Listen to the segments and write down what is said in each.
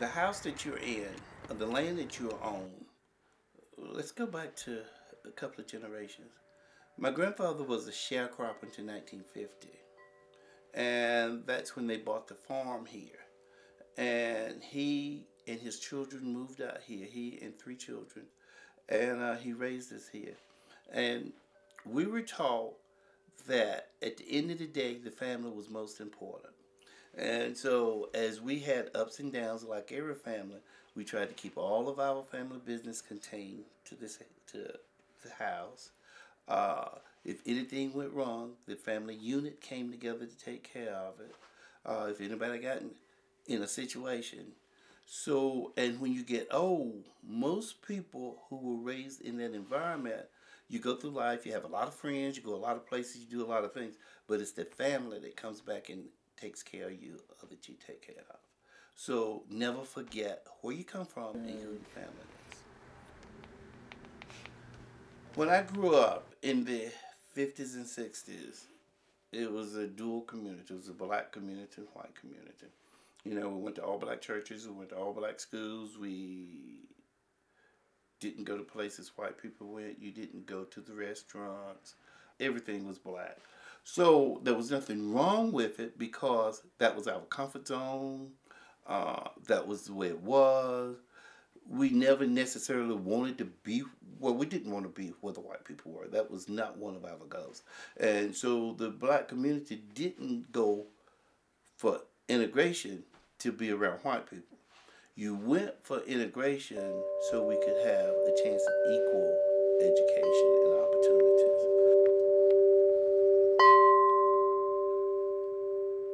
the house that you're in, or the land that you own, let's go back to a couple of generations. My grandfather was a sharecropper until 1950. And that's when they bought the farm here. And he and his children moved out here, he and three children. And uh, he raised us here. And we were taught that at the end of the day, the family was most important. And so, as we had ups and downs, like every family, we tried to keep all of our family business contained to this to the house. Uh, if anything went wrong, the family unit came together to take care of it. Uh, if anybody got in, in a situation, so and when you get old, most people who were raised in that environment, you go through life, you have a lot of friends, you go a lot of places, you do a lot of things, but it's the family that comes back and takes care of you or that you take care of. So never forget where you come from and who your family is. When I grew up in the 50s and 60s, it was a dual community. It was a black community and white community. You know, we went to all black churches, we went to all black schools, we didn't go to places white people went, you didn't go to the restaurants. Everything was black. So there was nothing wrong with it because that was our comfort zone. Uh, that was the way it was. We never necessarily wanted to be well. We didn't want to be where the white people were. That was not one of our goals. And so the black community didn't go for integration to be around white people. You went for integration so we could have a chance of equal education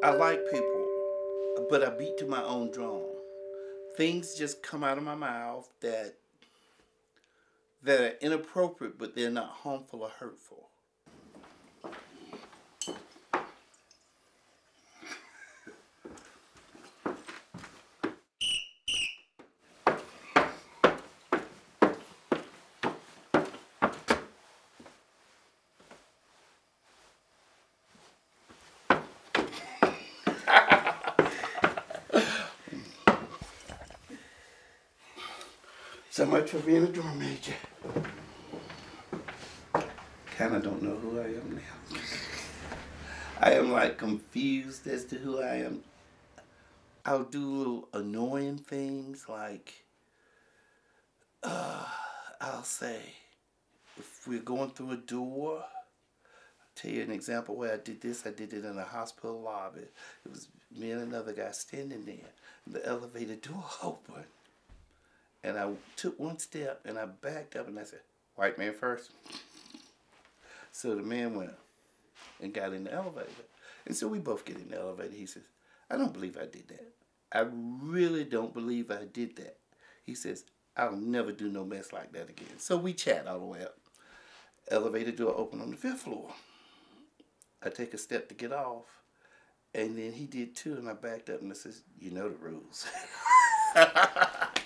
I like people, but I beat to my own drum. Things just come out of my mouth that that are inappropriate, but they're not harmful or hurtful. So much for being a drum major. Kinda don't know who I am now. I am like confused as to who I am. I'll do little annoying things like uh, I'll say if we're going through a door, I'll tell you an example where I did this. I did it in a hospital lobby. It was me and another guy standing there. The elevator door opened. And I took one step and I backed up and I said, white man first. So the man went and got in the elevator. And so we both get in the elevator. He says, I don't believe I did that. I really don't believe I did that. He says, I'll never do no mess like that again. So we chat all the way up. Elevator door open on the fifth floor. I take a step to get off. And then he did too. And I backed up and I says, you know the rules.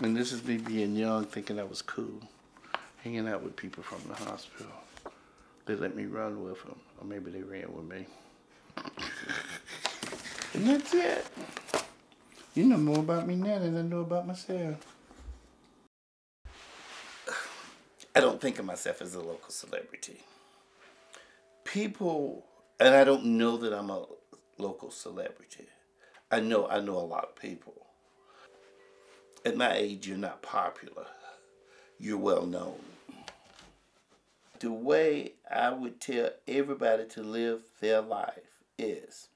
And this is me being young, thinking I was cool, hanging out with people from the hospital. They let me run with them, or maybe they ran with me. and that's it. You know more about me now than I know about myself. I don't think of myself as a local celebrity. People, and I don't know that I'm a local celebrity. I know I know a lot of people at my age, you're not popular. You're well known. The way I would tell everybody to live their life is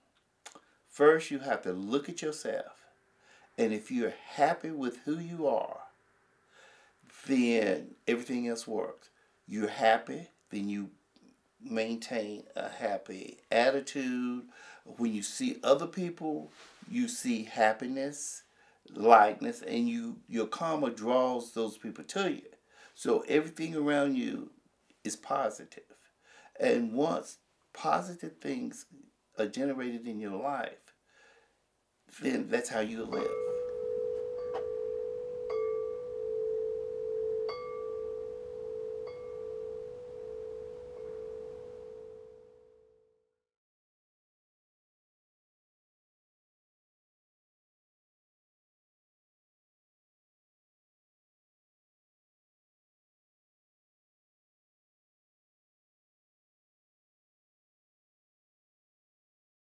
first, you have to look at yourself. And if you're happy with who you are, then everything else works. You're happy, then you maintain a happy attitude. When you see other people, you see happiness likeness and you your karma draws those people to you. So everything around you is positive. And once positive things are generated in your life then that's how you live